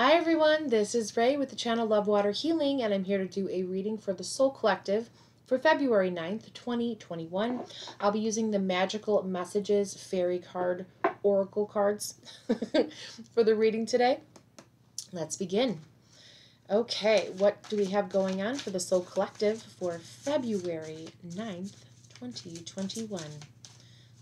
Hi everyone, this is Ray with the channel Lovewater Healing, and I'm here to do a reading for the Soul Collective for February 9th, 2021. I'll be using the Magical Messages Fairy Card Oracle cards for the reading today. Let's begin. Okay, what do we have going on for the Soul Collective for February 9th, 2021?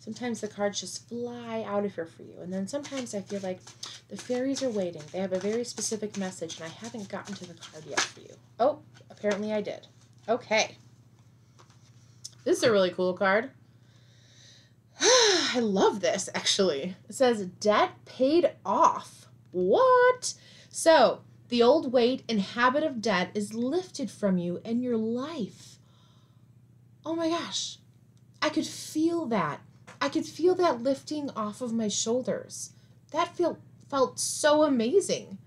Sometimes the cards just fly out of here for you, and then sometimes I feel like the fairies are waiting. They have a very specific message, and I haven't gotten to the card yet for you. Oh, apparently I did. Okay. This is a really cool card. I love this, actually. It says, debt paid off. What? So, the old weight and habit of debt is lifted from you and your life. Oh my gosh. I could feel that. I could feel that lifting off of my shoulders. That felt felt so amazing.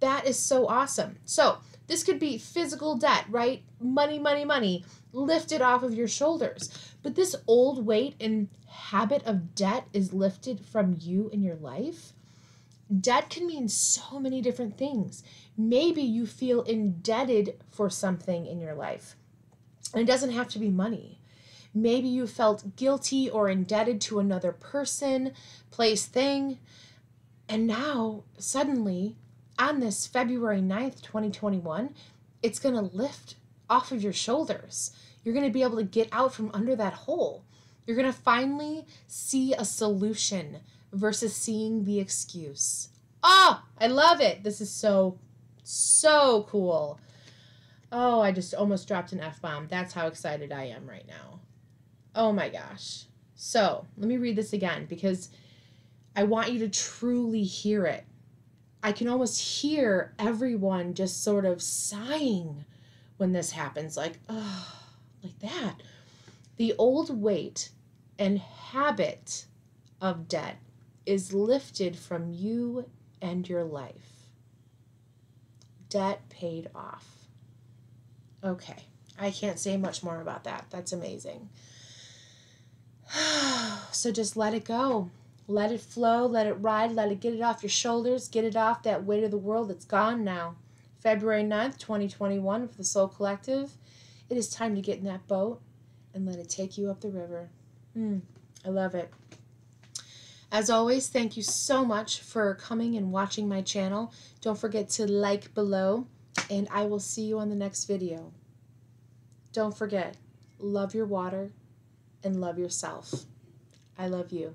That is so awesome. So, this could be physical debt, right? Money, money, money lifted off of your shoulders. But this old weight and habit of debt is lifted from you in your life. Debt can mean so many different things. Maybe you feel indebted for something in your life. And it doesn't have to be money. Maybe you felt guilty or indebted to another person, place, thing. And now, suddenly, on this February 9th, 2021, it's going to lift off of your shoulders. You're going to be able to get out from under that hole. You're going to finally see a solution versus seeing the excuse. Oh, I love it. This is so, so cool. Oh, I just almost dropped an F bomb. That's how excited I am right now. Oh my gosh. So, let me read this again because I want you to truly hear it. I can almost hear everyone just sort of sighing when this happens, like, oh, like that. The old weight and habit of debt is lifted from you and your life. Debt paid off. Okay, I can't say much more about that. That's amazing. So just let it go. Let it flow, let it ride, let it get it off your shoulders, get it off that weight of the world. It's gone now. February 9th, 2021, for the Soul Collective. It is time to get in that boat and let it take you up the river. Mm, I love it. As always, thank you so much for coming and watching my channel. Don't forget to like below, and I will see you on the next video. Don't forget, love your water and love yourself. I love you.